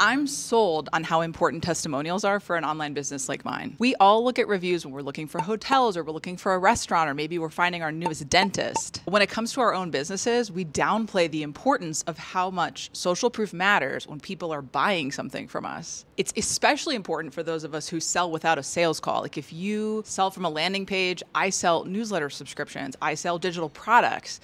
I'm sold on how important testimonials are for an online business like mine. We all look at reviews when we're looking for hotels or we're looking for a restaurant or maybe we're finding our newest dentist. When it comes to our own businesses, we downplay the importance of how much social proof matters when people are buying something from us. It's especially important for those of us who sell without a sales call. Like if you sell from a landing page, I sell newsletter subscriptions, I sell digital products.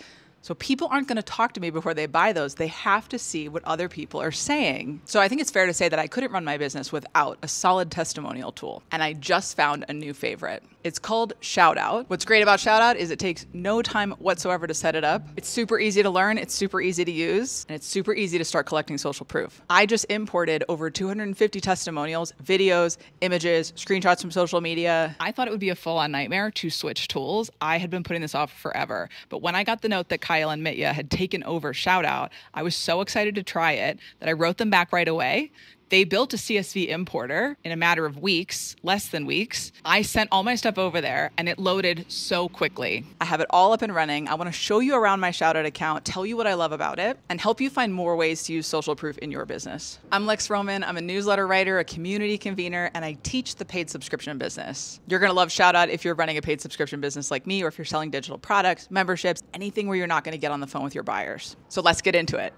So people aren't going to talk to me before they buy those. They have to see what other people are saying. So I think it's fair to say that I couldn't run my business without a solid testimonial tool. And I just found a new favorite. It's called Shoutout. What's great about Shoutout is it takes no time whatsoever to set it up. It's super easy to learn, it's super easy to use, and it's super easy to start collecting social proof. I just imported over 250 testimonials, videos, images, screenshots from social media. I thought it would be a full on nightmare to switch tools. I had been putting this off forever. But when I got the note that Kyle and Mitya had taken over Shoutout, I was so excited to try it that I wrote them back right away they built a CSV importer in a matter of weeks, less than weeks. I sent all my stuff over there and it loaded so quickly. I have it all up and running. I want to show you around my Shoutout account, tell you what I love about it, and help you find more ways to use social proof in your business. I'm Lex Roman. I'm a newsletter writer, a community convener, and I teach the paid subscription business. You're going to love Shoutout if you're running a paid subscription business like me or if you're selling digital products, memberships, anything where you're not going to get on the phone with your buyers. So let's get into it.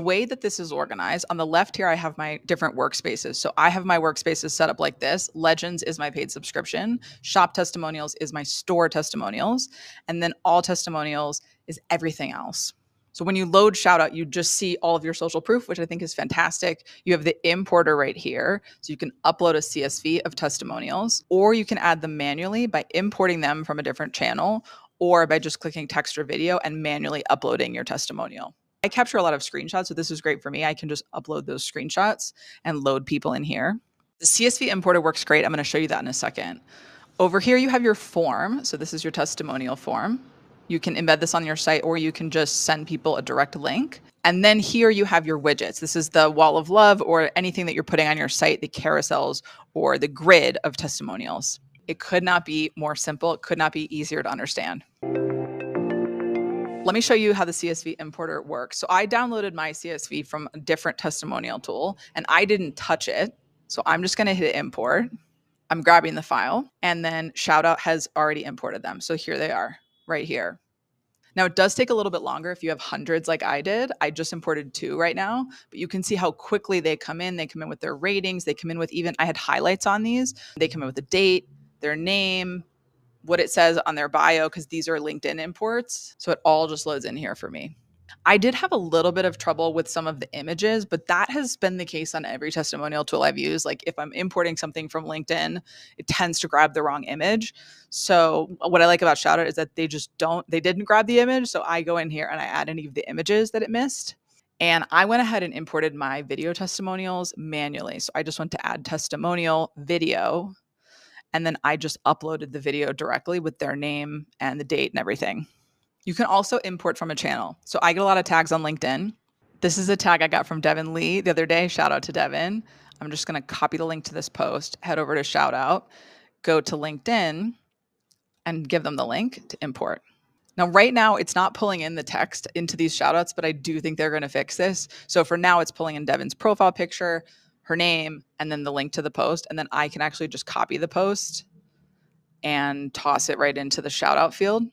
The way that this is organized, on the left here, I have my different workspaces. So I have my workspaces set up like this. Legends is my paid subscription. Shop testimonials is my store testimonials. And then all testimonials is everything else. So when you load Shoutout, you just see all of your social proof, which I think is fantastic. You have the importer right here. So you can upload a CSV of testimonials, or you can add them manually by importing them from a different channel or by just clicking text or video and manually uploading your testimonial. I capture a lot of screenshots, so this is great for me. I can just upload those screenshots and load people in here. The CSV importer works great. I'm going to show you that in a second. Over here, you have your form. So this is your testimonial form. You can embed this on your site or you can just send people a direct link. And then here you have your widgets. This is the wall of love or anything that you're putting on your site, the carousels or the grid of testimonials. It could not be more simple. It could not be easier to understand. Let me show you how the CSV importer works. So I downloaded my CSV from a different testimonial tool and I didn't touch it. So I'm just going to hit import. I'm grabbing the file and then Shoutout has already imported them. So here they are right here. Now it does take a little bit longer if you have hundreds like I did. I just imported two right now, but you can see how quickly they come in. They come in with their ratings. They come in with even, I had highlights on these. They come in with a date, their name, what it says on their bio because these are LinkedIn imports. So it all just loads in here for me. I did have a little bit of trouble with some of the images, but that has been the case on every testimonial tool I've used. Like if I'm importing something from LinkedIn, it tends to grab the wrong image. So what I like about Shoutout is that they just don't, they didn't grab the image. So I go in here and I add any of the images that it missed. And I went ahead and imported my video testimonials manually. So I just went to add testimonial video and then I just uploaded the video directly with their name and the date and everything. You can also import from a channel. So I get a lot of tags on LinkedIn. This is a tag I got from Devin Lee the other day. Shout out to Devin. I'm just going to copy the link to this post, head over to Shoutout, go to LinkedIn, and give them the link to import. Now, right now, it's not pulling in the text into these shoutouts, but I do think they're going to fix this. So for now, it's pulling in Devin's profile picture, her name and then the link to the post. And then I can actually just copy the post and toss it right into the shout out field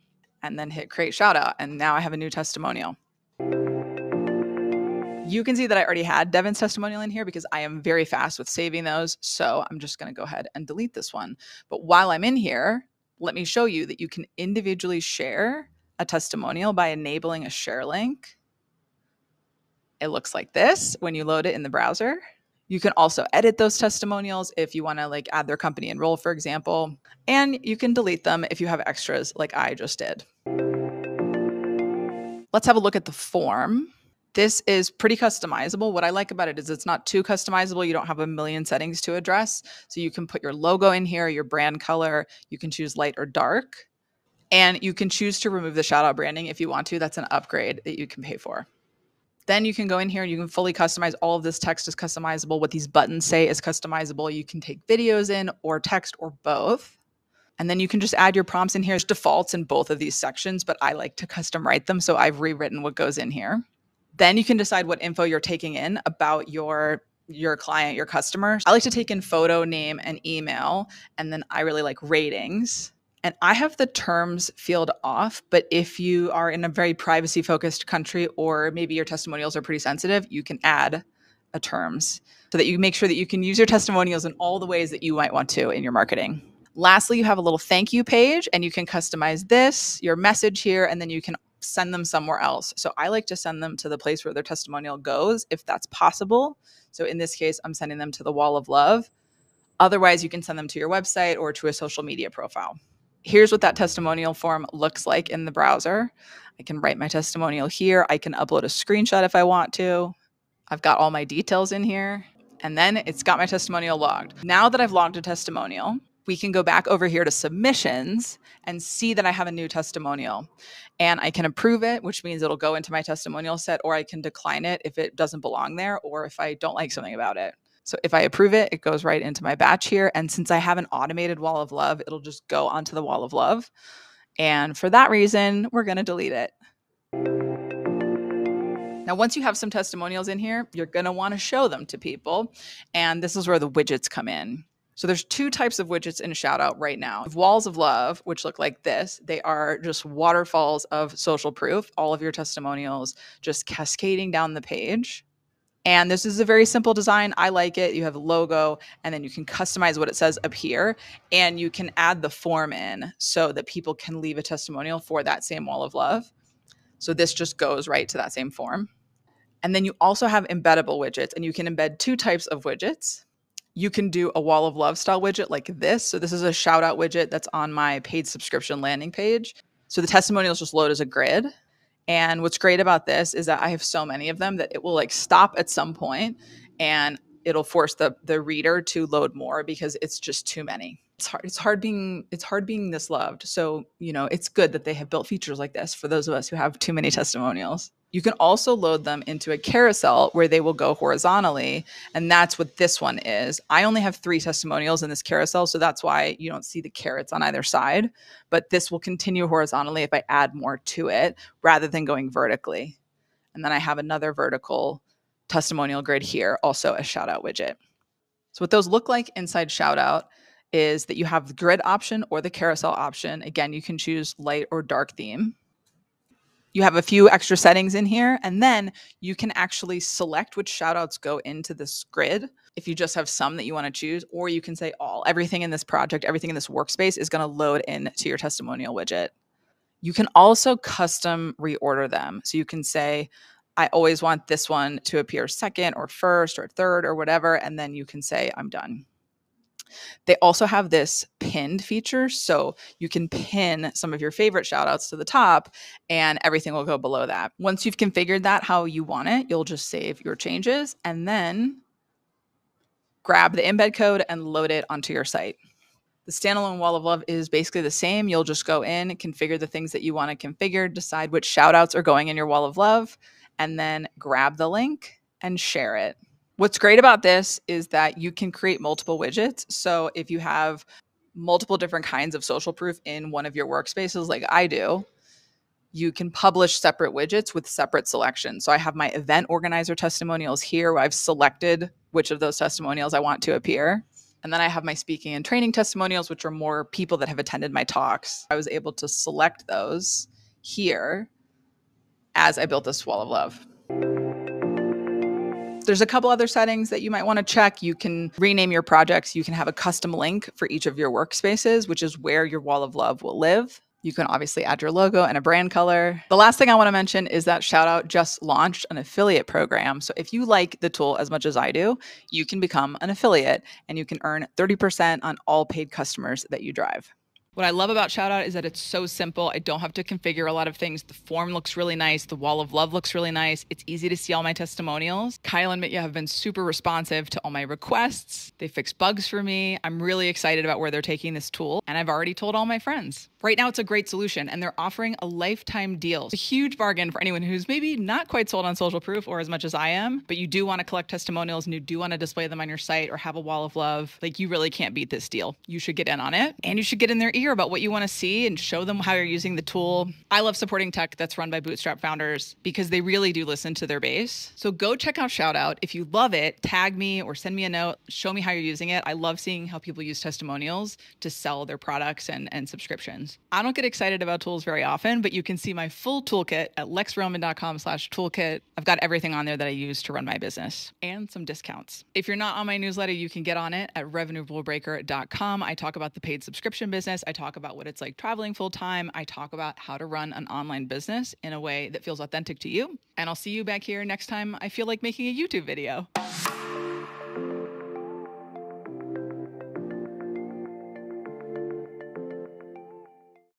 and then hit create shout out. And now I have a new testimonial. You can see that I already had Devin's testimonial in here because I am very fast with saving those. So I'm just going to go ahead and delete this one. But while I'm in here, let me show you that you can individually share a testimonial by enabling a share link. It looks like this when you load it in the browser. You can also edit those testimonials if you want to like add their company and role, for example, and you can delete them if you have extras like I just did. Let's have a look at the form. This is pretty customizable. What I like about it is it's not too customizable. You don't have a million settings to address. So you can put your logo in here, your brand color, you can choose light or dark, and you can choose to remove the Shoutout branding if you want to. That's an upgrade that you can pay for. Then you can go in here and you can fully customize all of this text is customizable. What these buttons say is customizable. You can take videos in or text or both. And then you can just add your prompts in here. There's defaults in both of these sections, but I like to custom write them. So I've rewritten what goes in here. Then you can decide what info you're taking in about your your client, your customer. I like to take in photo, name, and email. And then I really like ratings. And I have the terms field off, but if you are in a very privacy focused country or maybe your testimonials are pretty sensitive, you can add a terms so that you make sure that you can use your testimonials in all the ways that you might want to in your marketing. Lastly, you have a little thank you page and you can customize this, your message here, and then you can send them somewhere else. So I like to send them to the place where their testimonial goes if that's possible. So in this case, I'm sending them to the wall of love. Otherwise, you can send them to your website or to a social media profile. Here's what that testimonial form looks like in the browser. I can write my testimonial here. I can upload a screenshot if I want to. I've got all my details in here. And then it's got my testimonial logged. Now that I've logged a testimonial, we can go back over here to submissions and see that I have a new testimonial. And I can approve it, which means it'll go into my testimonial set, or I can decline it if it doesn't belong there or if I don't like something about it. So if I approve it, it goes right into my batch here. And since I have an automated wall of love, it'll just go onto the wall of love. And for that reason, we're going to delete it. Now, once you have some testimonials in here, you're going to want to show them to people. And this is where the widgets come in. So there's two types of widgets in Shoutout right now. Walls of Love, which look like this. They are just waterfalls of social proof, all of your testimonials just cascading down the page. And this is a very simple design. I like it. You have a logo, and then you can customize what it says up here, and you can add the form in so that people can leave a testimonial for that same wall of love. So this just goes right to that same form. And then you also have embeddable widgets, and you can embed two types of widgets you can do a wall of love style widget like this. So this is a Shoutout widget that's on my paid subscription landing page. So the testimonials just load as a grid. And what's great about this is that I have so many of them that it will like stop at some point and it'll force the the reader to load more because it's just too many. It's hard it's hard being it's hard being this loved. So, you know, it's good that they have built features like this for those of us who have too many testimonials. You can also load them into a carousel where they will go horizontally. And that's what this one is. I only have three testimonials in this carousel. So that's why you don't see the carets on either side. But this will continue horizontally if I add more to it rather than going vertically. And then I have another vertical testimonial grid here, also a Shoutout widget. So what those look like inside Shoutout is that you have the grid option or the carousel option. Again, you can choose light or dark theme you have a few extra settings in here, and then you can actually select which shoutouts go into this grid if you just have some that you want to choose, or you can say all. Everything in this project, everything in this workspace is going to load into your testimonial widget. You can also custom reorder them. So you can say, I always want this one to appear second or first or third or whatever. And then you can say, I'm done. They also have this pinned feature. So you can pin some of your favorite shoutouts to the top and everything will go below that. Once you've configured that how you want it, you'll just save your changes and then grab the embed code and load it onto your site. The standalone wall of love is basically the same. You'll just go in, configure the things that you want to configure, decide which shoutouts are going in your wall of love, and then grab the link and share it. What's great about this is that you can create multiple widgets. So if you have multiple different kinds of social proof in one of your workspaces, like I do, you can publish separate widgets with separate selections. So I have my event organizer testimonials here where I've selected which of those testimonials I want to appear. And then I have my speaking and training testimonials, which are more people that have attended my talks. I was able to select those here as I built this wall of love. There's a couple other settings that you might want to check. You can rename your projects. You can have a custom link for each of your workspaces, which is where your wall of love will live. You can obviously add your logo and a brand color. The last thing I want to mention is that Shoutout just launched an affiliate program. So if you like the tool as much as I do, you can become an affiliate and you can earn 30% on all paid customers that you drive. What I love about Shoutout is that it's so simple. I don't have to configure a lot of things. The form looks really nice. The wall of love looks really nice. It's easy to see all my testimonials. Kyle and Mitya have been super responsive to all my requests. They fix bugs for me. I'm really excited about where they're taking this tool, and I've already told all my friends. Right now, it's a great solution, and they're offering a lifetime deal. It's a huge bargain for anyone who's maybe not quite sold on social proof or as much as I am, but you do want to collect testimonials and you do want to display them on your site or have a wall of love. Like, you really can't beat this deal. You should get in on it, and you should get in their ear about what you want to see and show them how you're using the tool. I love supporting tech that's run by Bootstrap founders because they really do listen to their base. So go check out Shoutout. If you love it, tag me or send me a note. Show me how you're using it. I love seeing how people use testimonials to sell their products and, and subscriptions. I don't get excited about tools very often, but you can see my full toolkit at lexroman.com slash toolkit. I've got everything on there that I use to run my business and some discounts. If you're not on my newsletter, you can get on it at revenuerulebreaker.com. I talk about the paid subscription business. I talk about what it's like traveling full time. I talk about how to run an online business in a way that feels authentic to you. And I'll see you back here next time I feel like making a YouTube video.